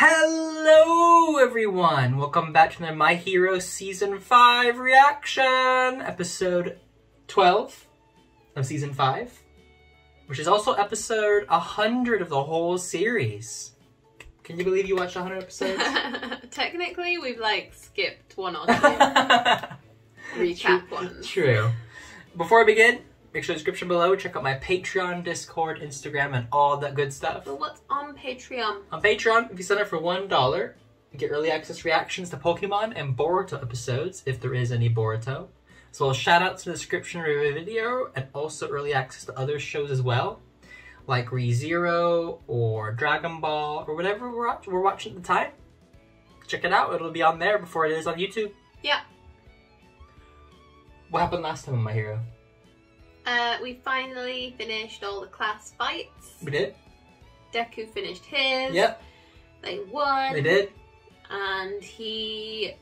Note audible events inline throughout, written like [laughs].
Hello, everyone! Welcome back to the My Hero Season 5 reaction! Episode 12 of Season 5, which is also episode 100 of the whole series. Can you believe you watched 100 episodes? [laughs] Technically, we've like skipped one or [laughs] two recap ones. True. Before I begin, make sure the description below, check out my Patreon, Discord, Instagram, and all that good stuff. But what's on Patreon? On Patreon, if you sign up for one dollar, you get early access reactions to Pokemon and Boruto episodes, if there is any Boruto. As well as shout outs in the description of the video, and also early access to other shows as well, like ReZero or Dragon Ball or whatever we're, watch- we're watching at the time. Check it out; it'll be on there before it is on YouTube. Yeah. What happened last time on My Hero? Uh, we finally finished all the class fights. We did. Deku finished his. Yep, They won. they did. And he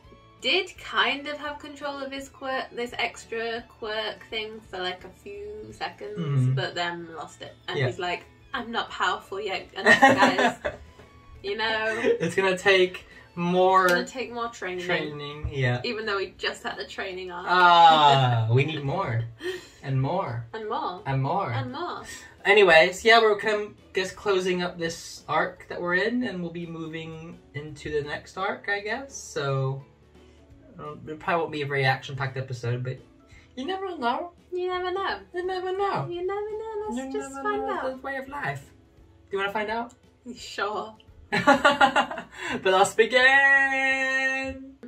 did kind of have control of his quirk, this extra quirk thing for like a few seconds, Mhm. but then lost it. And Yeah. he's like, I'm not powerful yet [laughs] enough, guys. you know, it's gonna take more gonna take more training. training. Yeah. Even though we just had the training arc. Ah, we need more [laughs] and more and more. and more. And more. Anyways, yeah, we're kind of just closing up this arc that we're in, and we'll be moving into the next arc, I guess. So um, it probably won't be a very action-packed episode, but you never know. You never know. You never know. You never know. Let's you just find out. the way of life. Do you want to find out? Sure. [laughs] but let's begin.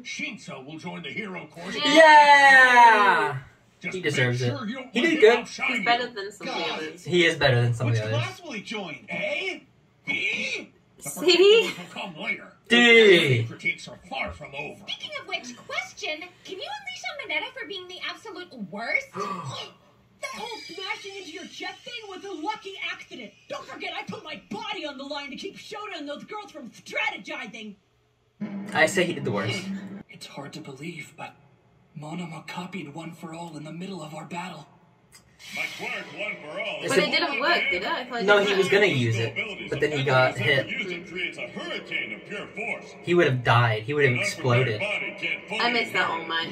Shinso will join the hero course. Yeah. Yeah, Just He deserves make it. sure You don't He did good. He's you. better than some of the others. he is better than some Which of the others. class will he join? A? B? The C? particulars will come later. D. Critiques are far from over. Speaking of which, question: Can you unleash on Mineta for being the absolute worst? [gasps] [laughs] That whole smashing into your jet thing was a lucky accident. Don't forget, I put my body on the line to keep Shota and those girls from strategizing. I say he did the worst. It's hard to believe, but Monoma copied One for All in the middle of our battle. My quirk, one for all. But But it didn't work, did it? I thought it No, didn't he was gonna use it, but then he got hit. Used it creates a hurricane of pure force. He would have died. He would have exploded. Body can't fully I missed that handle one.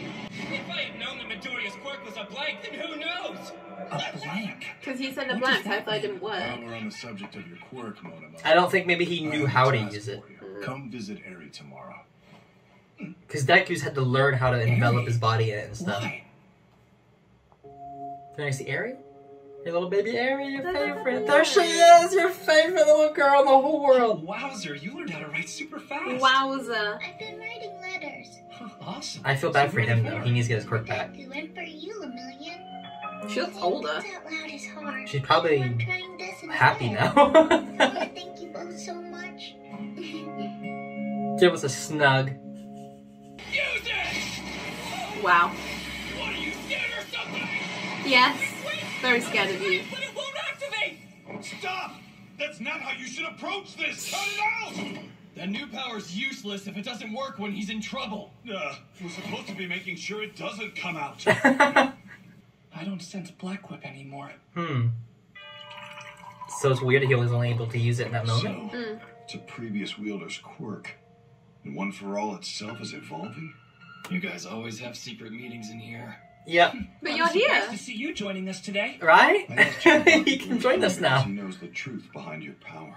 If I had known that Midoriya's quirk was a blank, then who knows? A blank. Because he said a blank, so I thought it didn't work. While we're on the subject of your quirk, Monoma. I don't think maybe he knew how to use it. Come visit Eri tomorrow. Because Deku's had to learn how to envelop his body in it and stuff. Why? Can I see Eri? Your little baby Eri, your favorite. [laughs] There she is, your favorite little girl in the whole world. Wowzer, you learned how to write super fast. Wowza. I've been writing letters. Huh, awesome. I feel bad So for him though. He needs to get his quirk back. Deku, and for you, Lemillion. She looks older. Out loud is hard. She's probably I'm trying this instead. Happy now. [laughs] want thank you both so much. Give us a snug. Use it! Wow. What are you scared or something? Yes. Very scared of you. But it won't activate! Stop! That's not how you should approach this! Cut it out! That new power's useless if it doesn't work when he's in trouble. Uh, we're supposed to be making sure it doesn't come out. [laughs] I don't sense Black Whip anymore. hmm. So it's weird he was only able to use it in that So, moment. Mm. it's a previous wielder's quirk. And One for All itself is evolving? You guys always have secret meetings in here. Yep. But I'm you're here. surprised to see you joining us today. Right? [laughs] You he can join us now. He knows the truth behind your power.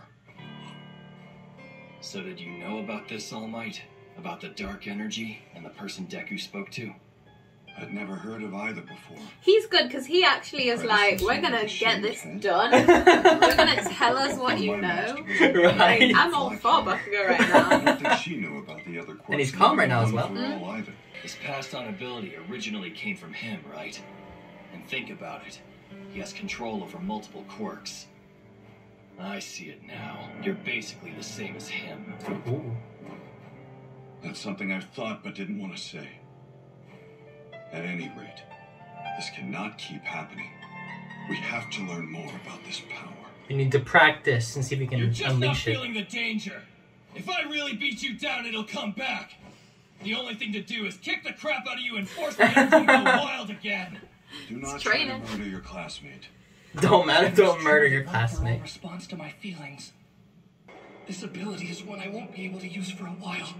So did you know about this, All Might? About the dark energy and the person Deku spoke to? I'd never heard of either before. He's good because he actually is like, we're gonna get this done. [laughs] We're gonna tell us what you know. Right. I'm all for Bakugo right [laughs] I now. don't think she knew about the other quirks. And he's calm right now as well. One for mm-hmm. His passed on ability originally came from him, right? And think about it. He has control over multiple quirks. I see it now. You're basically the same as him. Ooh. That's something I've thought but didn't want to say. At any rate, this cannot keep happening. We have to learn more about this power. We need to practice and see if we You're can just not unleash it. feeling the danger. If I really beat you down, it'll come back. The only thing to do is kick the crap out of you and force the energy to go wild again. Do not It's try to training. murder your classmate. Don't matter, don't murder your One for All classmate. responds to my feelings. This ability is one I won't be able to use for a while.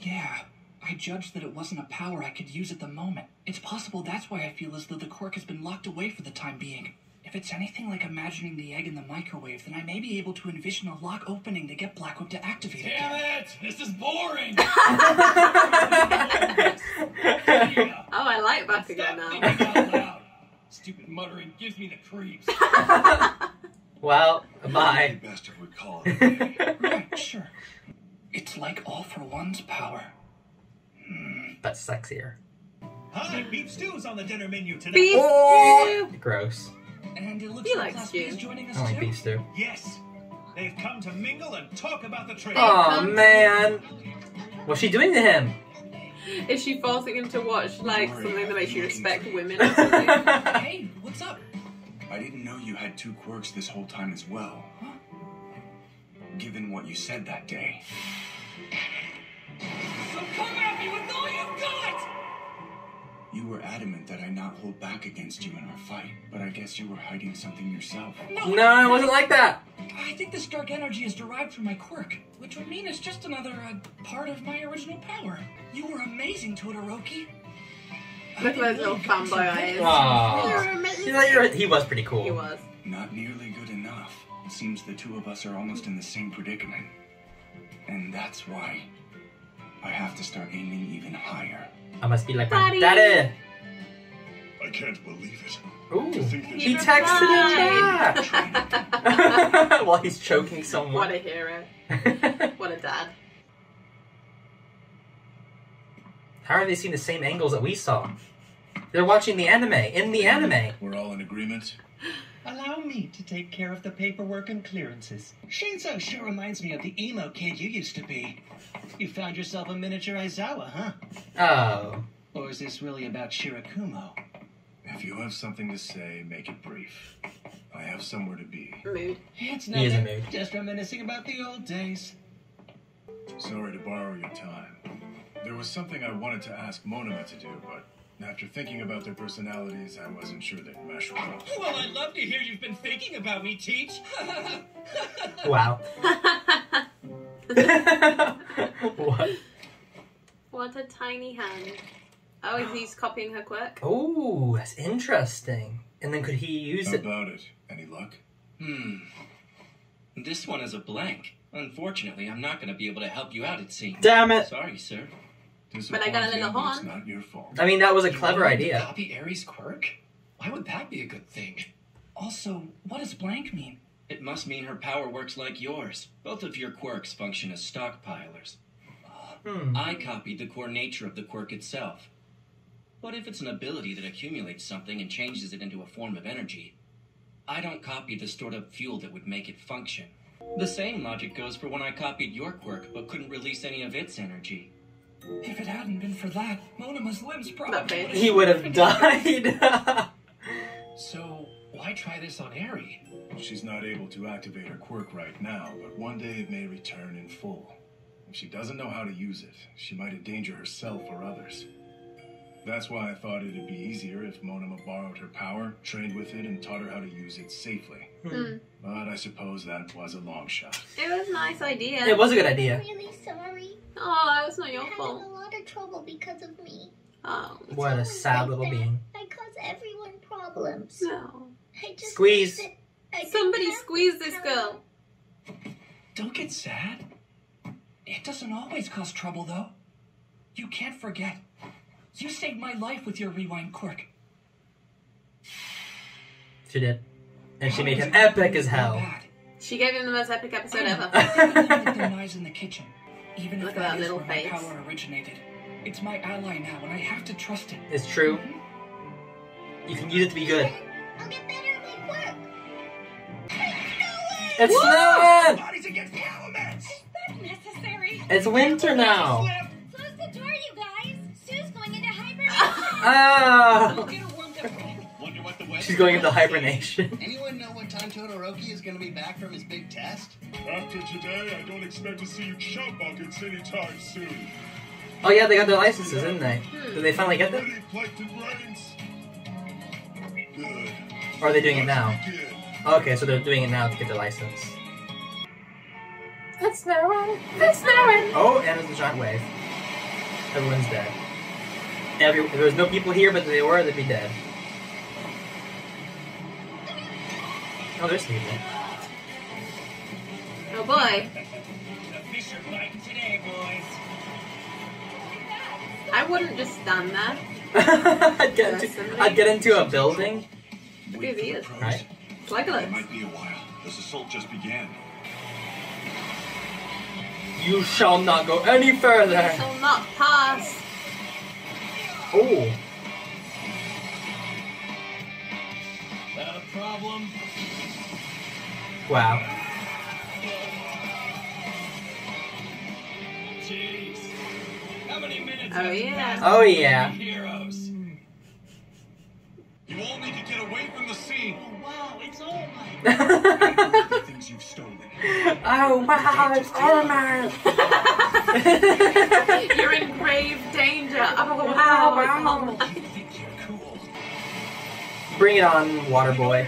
Yeah, I judged that it wasn't a power I could use at the moment. It's possible that's why I feel as though the quirk has been locked away for the time being. If it's anything like imagining the egg in the microwave, then I may be able to envision a lock opening to get Black Whip to activate it. Damn it! This is boring! [laughs] Oh, I like Bakugo Stop now. thinking out loud. Stupid muttering gives me the creeps. [laughs] Well, It'd bye. be best if we call it a. [laughs] Right, sure. It's like All for One's power. But sexier. Hi, beef stew's on the dinner menu today. Beef Oh! stew. Gross. And it looks He like likes Class you. is joining us I like too. beef stew. Yes. They've come to mingle and talk about the trade. Oh man. What's she doing to him? Is she forcing him to watch like something that makes you respect women [laughs] or something? Hey, what's up? I didn't know you had two quirks this whole time as well. Given what you said that day. So You were adamant that I not hold back against you in our fight, but I guess you were hiding something yourself. No, it wasn't like that. I think this dark energy is derived from my quirk, which would mean it's just another uh, part of my original power. You were amazing, Todoroki. I Look at those little you got fanboy eyes. Aww. You know, you're- he was pretty cool. He was. Not nearly good enough. It Seems the two of us are almost in the same predicament. And that's why I have to start aiming even higher. I must be like my Daddy. daddy. I can't believe it. Ooh. To think that He you texted Right. him back while he's choking someone. What a hero. [laughs] What a dad. How are they seeing the same angles that we saw? They're watching the anime in the anime. We're all in agreement? Allow me to take care of the paperwork and clearances. Shinso sure reminds me of the emo kid you used to be. You found yourself a miniature Aizawa, huh? Oh. Or is this really about Shirakumo? If you have something to say, make it brief. I have somewhere to be. Mood. It's He is a nothing. mood. Just reminiscing about the old days. Sorry to borrow your time. There was something I wanted to ask Monoma to do, but after thinking about their personalities, I wasn't sure they'd mesh well. Well, I'd love to hear you've been thinking about me, Teach. [laughs] Wow. [laughs] what? What a tiny hand. Oh, is he's copying her quirk. Oh, that's interesting. And then could he use How it? about it? Any luck? Hmm. This one is a blank. Unfortunately, I'm not going to be able to help you out, it seems. Damn it. Sorry, sir. But I got a little Disappointing, but It's not your fault. I mean, that was a You clever want to idea. Copy Eri's quirk? Why would that be a good thing? Also, what does blank mean? It must mean her power works like yours. Both of your quirks function as stockpilers. Hmm. I copied the core nature of the quirk itself. What if it's an ability that accumulates something and changes it into a form of energy, I don't copy the stored up fuel that would make it function. The same logic goes for when I copied your quirk but couldn't release any of its energy. If it hadn't been for that, Monoma's limbs That probably. He would have died. [laughs] So, why try this on Eri? She's not able to activate her quirk right now, but one day it may return in full. If she doesn't know how to use it, she might endanger herself or others. That's why I thought it'd be easier if Monoma borrowed her power, trained with it, and taught her how to use it safely. Hmm. But I suppose that was a long shot. It was a nice idea. it was a good idea. really sorry. Oh, it's not your I'm fault. having a lot of trouble because of me. Oh, What a sad like little that. being. I cause everyone problems. no. I just Squeeze. I Somebody squeeze this this girl. Don't get sad. It doesn't always cause trouble, though. You can't forget. You saved my life with your rewind quirk. She did. And she How made him epic as hell. She gave him the most epic episode [laughs] ever. Everything their knives in the kitchen. Even if Look at that that is little where face. my power originated. It's my ally now, and I have to trust it. It's true. You can use it to be good. I'll get better at my quirk. It's snowing! Bodies against the elements! That's necessary. It's winter now. Close the door, you guys. Tsu's going into hibernation. Oh! [laughs] She's going into hibernation. [laughs] Anyone know what time Todoroki is going to be back from his big test? After today, I don't expect to see you chop buckets anytime soon. Oh yeah, they got their licenses, didn't they? Hmm. Did they finally get them? Ready, Plankton Brains? Good. Or are they doing it now? Begin. Okay, so they're doing it now to get their license. It's snowing. It's snowing. Oh, and there's a giant wave. Everyone's dead. Every, if there was no people here, but they were, they'd be dead. Oh, there's people. Oh boy. The fish are biting today, boys. I wouldn't just stand there. [laughs] I'd, get into, I'd get into a building. Look at these. Right. It's Legolas. It might be a while. This assault just began. You shall not go any further. You Shall not pass. Oh. That a problem? Wow. Jeez. How many minutes Oh, yeah. Oh, yeah. Heroes. You all need to get away from the scene. Oh, wow, it's all mine. things you've stolen. oh wow, it's armor. [laughs] You're in grave danger. Oh wow. wow. You think you're cool. Bring it on, water boy.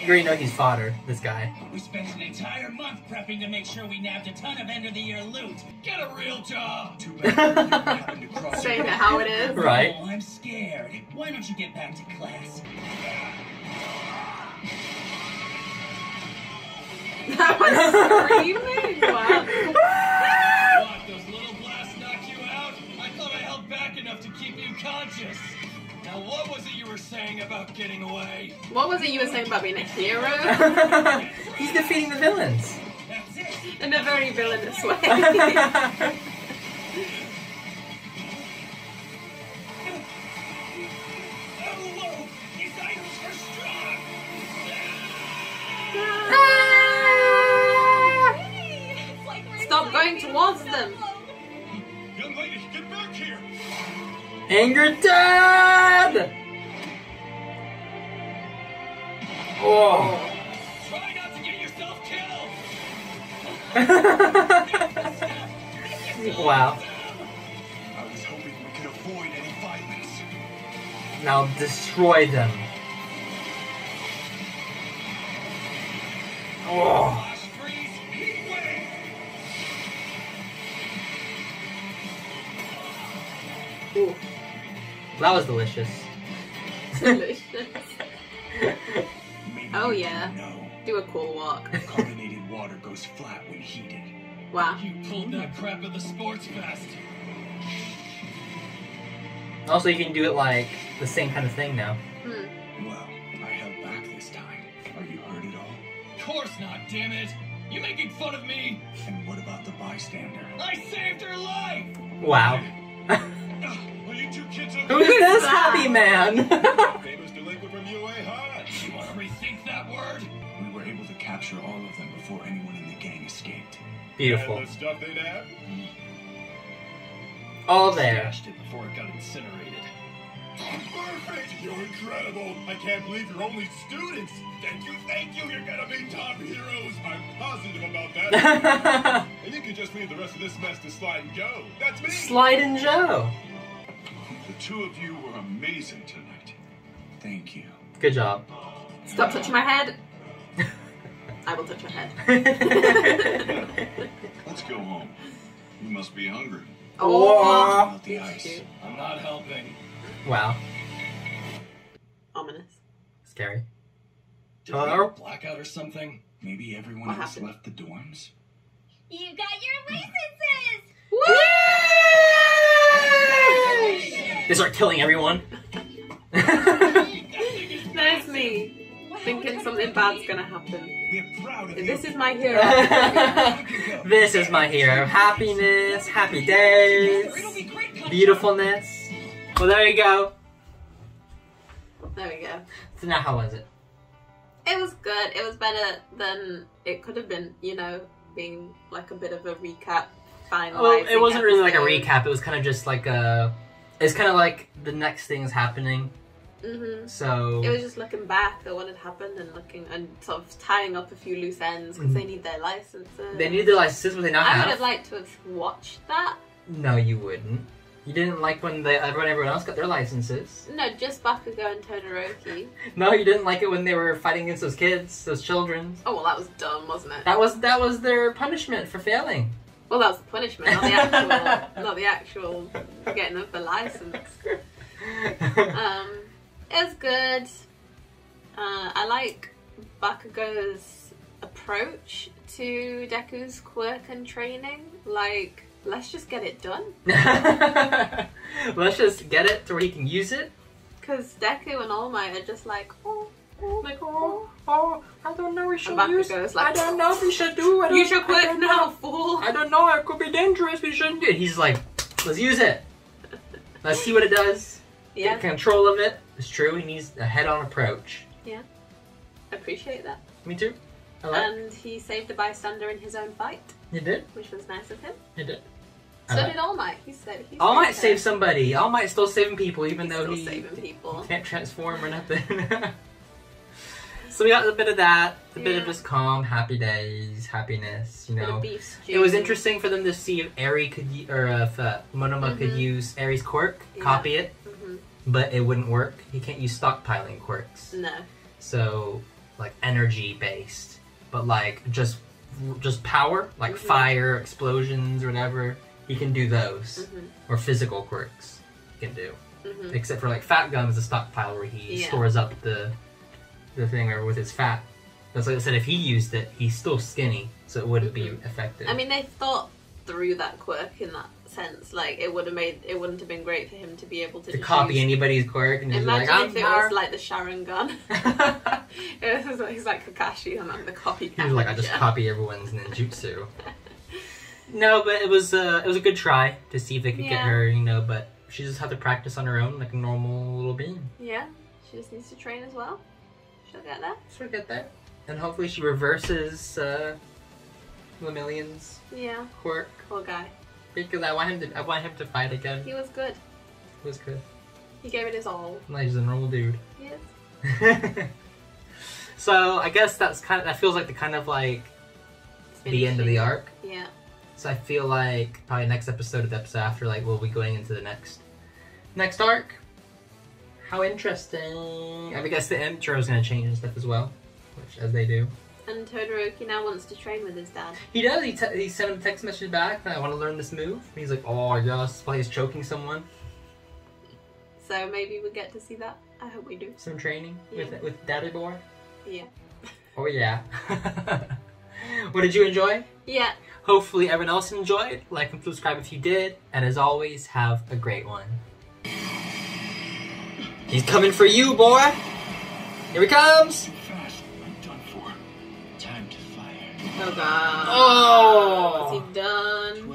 You already know he's fodder, this guy. We spent an entire month prepping to make sure we nabbed a ton of end of the year loot. Get a real job. Too bad you happened to cross [laughs] Saying how it is. Right. Oh, I'm scared. Why don't you get back to class? [laughs] that was screaming. [laughs] Wow. What, those little blasts knock you out? I thought I held back enough to keep you conscious. Now what was it you were saying about getting away? What was it you were saying about being a hero? [laughs] he's defeating the villains. That's [laughs] it. In a very villainous way. Whoa! These items are strong! It's like we're Stop going towards them. Young lady, get back here. Anger Dad! Oh. Try not to get yourself killed! wow. I was hoping we could avoid any violence. Now destroy them. Oh. Flash freeze, heat wave! Ooh, That was delicious. [laughs] delicious. Maybe Oh, yeah. don't. Do a cool walk. [laughs] Carbonated water goes flat when heated. Wow. You pulled that crap at the sports fest. Also, you can do it like the same kind of thing now. Hmm. Well, I held back this time. Are you hurt at all? Of course not, damn it! You making fun of me? And what about the bystander? I saved her life! Wow. [laughs] Are you two kids okay? Who is this happy man? [laughs] capture all of them before anyone in the gang escaped. Beautiful. And the stuff they'd have? Mm-hmm. All there. Stashed it before it got incinerated. Perfect! You're incredible! I can't believe you're only students! Thank you, thank you! You're gonna be top heroes! I'm positive about that. [laughs] and you can just leave the rest of this mess to Slidin' Go! That's me! Slidin' Go. The two of you were amazing tonight. Thank you. Good job. Stop touching my head. I will touch your head. [laughs] Let's go home. You must be hungry. Oh. About the ice. I'm not helping. wow. Ominous. Scary. Did we Hello? have a blackout or something? Maybe everyone What else happened? left the dorms? You got your licenses! They start killing everyone. [laughs] There's me. Thinking something bad's gonna happen. We're proud of you. This is my hero. [laughs] this is my hero. Happiness, happy days, It'll be great. Concha. beautifulness. Well, there you go. there we go. So now, how was it? It was good. It was better than it could have been, you know, being like a bit of a recap. Well, it wasn't really like a recap. It was kind of just like a. It's kind of like the next thing's happening. Mhm. So It was just looking back at what had happened and looking and sort of tying up a few loose ends because they need their licenses. they need their licenses, but they not I would have. have liked to have watched that. No, you wouldn't. You didn't like when they, everyone everyone else got their licenses. No, just Bakugo and Todoroki. [laughs] No, you didn't like it when they were fighting against those kids, those children. Oh well, that was dumb, wasn't it? That was that was their punishment for failing. Well, that was the punishment, not the actual, [laughs] not the actual getting of the license. [laughs] Um, it was good. Uh, I like Bakugo's approach to Deku's quirk and training. Like, let's just get it done. [laughs] Let's just get it to where he can use it. Because Deku and All Might are just like, oh, oh, Like, oh, oh, I don't know. We should use. Like, I don't know if we should do. I don't, use your I quirk don't now, know. fool. I don't know. It could be dangerous. We shouldn't do it. He's like, let's use it. Let's see what it does. Yeah, Get control of it. It's true. He needs a head-on approach. Yeah. Appreciate that. Me too. I like. And he saved a bystander in his own fight, He did. which was nice of him. He did. So like- did All Might. He said he All saved might her. save somebody. All might still saving people, even He's though he saving people. can't transform or nothing. [laughs] so we got a bit of that, a bit of Yeah. just calm, happy days, happiness. You know, it was interesting for them to see if Eri could, or if uh, Monoma could Mhm. use Eri's quirk, Yeah. copy it. But it wouldn't work. He can't use stockpiling quirks. No. So like energy based, but like just just power, like Mhm. fire, explosions, or whatever. He can do those, Mhm. or physical quirks. He can do Mhm. except for like fat gum is a stockpile where he Yeah. stores up the the thing or with his fat. That's like I said, if he used it, he's still skinny, so it wouldn't be effective. I mean, they thought through that quirk in that sense. Like, it would have made it wouldn't have been great for him to be able to to just copy use- anybody's quirk and Imagine like, if it was like the Sharingan. [laughs] [laughs] it was he's like Kakashi and I'm the copycat. he was like, I just copy everyone's ninjutsu. no, but it was uh, it was a good try to see if they could get her, you know. But she just had to practice on her own, like a normal little being. Yeah, she just needs to train as well. She'll get there. So get that, and hopefully she reverses uh, Lemillion's Yeah, quirk poor guy. Because I want him to I want him to fight again. He was good. It was good. He gave it his all. Like he's a normal dude. Yes. [laughs] so I guess that's kind of that feels like the kind of like the end of the arc. Yeah. So I feel like probably next episode or the episode after, like we'll be going into the next next arc. How interesting! I guess the intro is gonna change and stuff as well, which as they do. And Todoroki now wants to train with his dad. He does. He, he sent him a text message back. I want to learn this move. And he's like, "Oh yes," while he's choking someone. So maybe we get to see that. I hope we do. Some training with with Daddy Boy. Yeah. Oh yeah. [laughs] what did you enjoy? Yeah. Hopefully everyone else enjoyed. Like and subscribe if you did. And as always, have a great one. He's coming for you, boy. Here he comes. Oh god. Oh. What's he done?